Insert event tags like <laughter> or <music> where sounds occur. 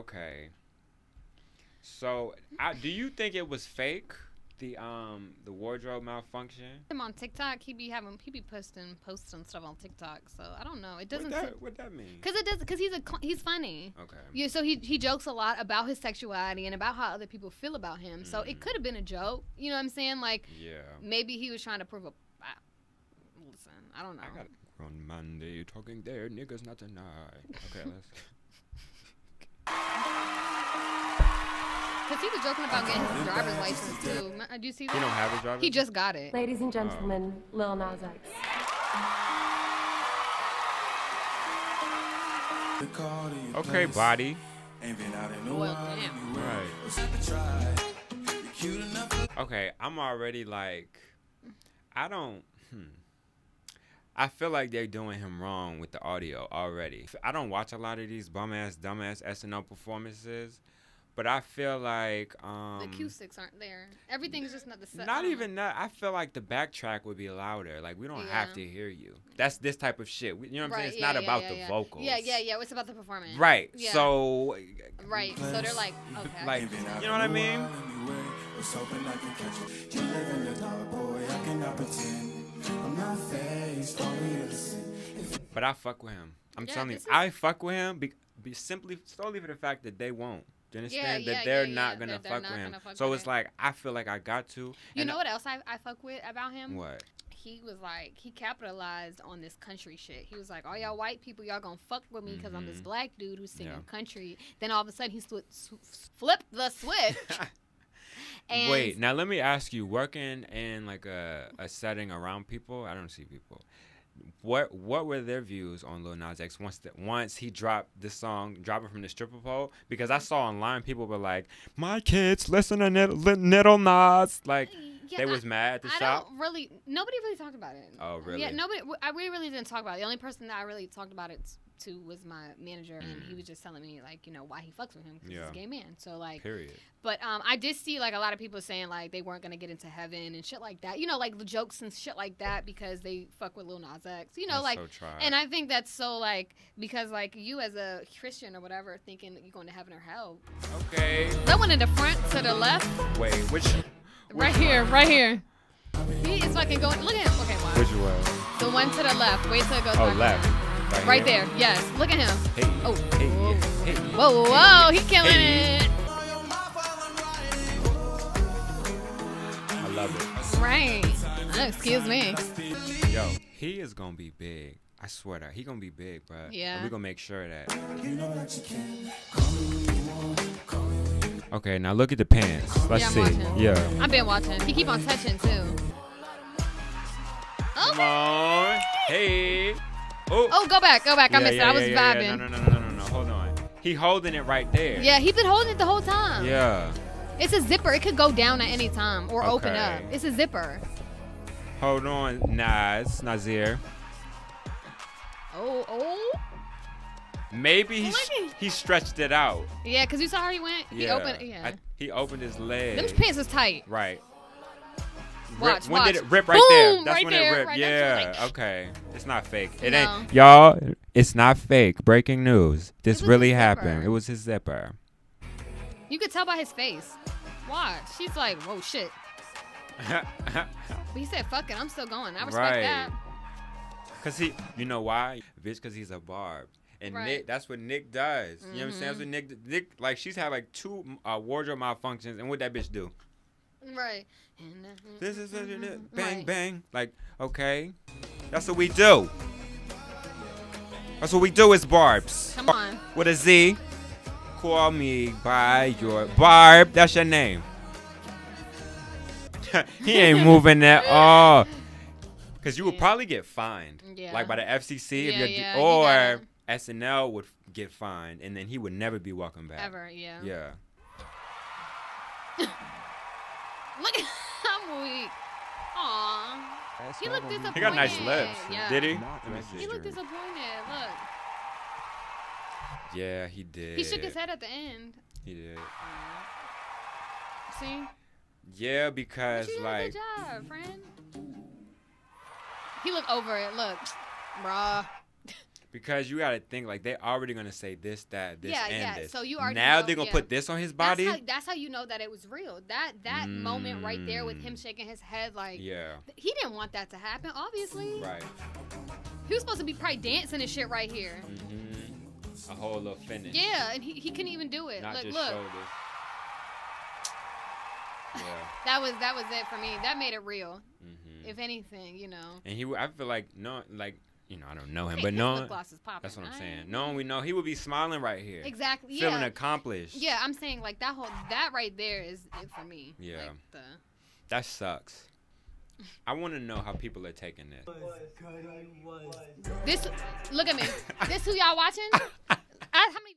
Okay. So, I, do you think it was fake? The um the wardrobe malfunction. Him on TikTok, he be having he be posting posting stuff on TikTok. So I don't know. It doesn't that, what that mean? because it does because he's a he's funny. Okay. Yeah, so he he jokes a lot about his sexuality and about how other people feel about him. So it Mhm. could have been a joke. You know what I'm saying? Like Yeah. maybe he was trying to prove a. I- Listen, I don't know. I got on Monday talking there, niggas not tonight. Okay, let's. <laughs> Because he was joking about getting his driver's license too. Ma- Did you see that? He don't have a driver. He just got it. Ladies and gentlemen, Lil Nas X. Okay, body. Well, damn. Right. Okay, I'm already like, I don't. Hmm. I feel like they're doing him wrong with the audio already. I don't watch a lot of these bum ass, dumb ass SNL performances, but I feel like um, The acoustics aren't there. Everything's just not the same. Not even that. I feel like the backtrack would be louder. Like we don't have to hear you. That's this type of shit. You know what I'm saying? It's yeah, not yeah, about yeah, the yeah. vocals. Yeah, yeah, yeah. It's about the performance. Right. Yeah. So, Right. So they're like, okay. like, you know what I mean? Was hoping I could catch you. You live in the dark, boy. I cannot pretend. I'm not faced, only innocent. But I fuck with him. I'm Yeah, telling you, is- I fuck with him be, be simply solely for the fact that they won't. Do you Yeah, understand yeah, that they're yeah, not yeah. gonna That they're fuck not with him? fuck so with it's it. like I feel like I got to. You know what else I, I fuck with about him? What? He was like, he capitalized on this country shit. He was like, all y'all white people, y'all gonna fuck with me because I'm this Mhm. black dude who's singing Yeah. country. Then all of a sudden he sw- sw- flipped the switch. <laughs> and Wait, now let me ask you: working in like a, a setting around people, I don't see people. What what were their views on Lil Nas X once the, once he dropped this song, dropping from the stripper pole? Because I saw online people were like, "My kids listen to Nittle Nas," like Yeah, they I- was mad at the I shop. don't really. Nobody really talked about it. Oh, really? Yeah, nobody. I we really didn't talk about it. The only person that I really talked about it to was my manager, and he Mm. was just telling me like, you know, why he fucks with him because he's a gay man. So like, Period. but um, I did see like a lot of people saying like they weren't gonna get into heaven and shit like that. You know, like the jokes and shit like that because they fuck with Lil Nas X. You know, That's like. so and I think that's so like because like you as a Christian or whatever thinking that you're going to heaven or hell. okay. That one in the front to the left, Wait, which? Right here, right here. He is fucking going. Look at him. Okay, watch. Which way? The one to the left. Wait till it goes Oh, back left. around. Right there. Yes. Look at him. Hey. Oh. Hey. Whoa. Hey. Whoa, whoa, whoa. He killing Hey. it. I love it. Right. Oh, excuse me. Yo, he is gonna be big. I swear that he gonna be big, bro. Yeah. we gonna make sure that. You know that you Okay, now look at the pants. Let's Yeah, I'm see. watching. Yeah. I've been watching. He keep on touching too. Oh, Come on. Hey. Oh. oh, go back, go back. I missed yeah, it. I was yeah, vibing. yeah, No, no, no, no, no, no. Hold on. He holding it right there. Yeah, he been holding it the whole time. Yeah. It's a zipper. It could go down at any time or open up. It's a zipper. Hold on, Nas, Nazir. Oh, oh. Maybe he he stretched it out. Yeah, because you saw how he went? He Yeah. opened Yeah. I- he opened his leg. Them pants was tight. Right. Watch, Rip, when did it rip right there? That's right when there, it ripped. right yeah. it, okay. It's not fake. It No. ain't y'all. It's not fake. Breaking news. This really happened. It was his zipper. You could tell by his face. Watch. She's like, whoa, shit. <laughs> But he said, fuck it. I'm still going. I respect Right. that. Cause he, you know why? Bitch, cause he's a barb. And Right. Nick, that's what Nick does. You know what I'm saying? That's what Nick, Nick, like she's had like two uh, wardrobe malfunctions, and what that bitch do? Right. This is a, bang Right. bang. Like, okay, that's what we do. That's what we do is barbs. Come on. With a Z. Call me by your barb. That's your name. <laughs> he ain't moving at <laughs> all. Cause you would Yeah. probably get fined, Yeah. like by the FCC, if you're, yeah, you or gotta- SNL would get fined, and then he would never be welcome back. Ever, yeah. Yeah. <laughs> Look, I'm weak. Aw. He looked disappointed. He got nice lips. Yeah. Did he? Let me see. He looked disappointed. Look. Yeah, he did. He shook his head at the end. He did. See? Yeah, But because you did like a good job, friend. He looked over it. Look. Bruh. Because you got to think like they're already gonna say this, that, this, Yeah, and yeah, this. so you already now know- they're gonna yeah. put this on his body. That's how, that's how you know that it was real. That that moment right there with him Mm. shaking his head, like yeah, he didn't want that to happen. Obviously, right. he was supposed to be probably dancing and shit right here. hmm A whole little finish. Yeah, and he, he couldn't even do it. Not look, just look, shoulders. <sighs> Yeah. that was that was it for me. That made it real. hmm If anything, you know. And he, I feel like no, like you know, I don't know him, Hey, but no, lip gloss is popping. that's what I'm saying. No, Knowing we know, he would be smiling right here, Exactly. feeling Yeah. accomplished. Yeah, I'm saying like that whole that right there is it for me. Yeah. Like, the, That sucks. I want to know how people are taking this. this look at me. <laughs> this who y'all watching? <laughs> I, how many?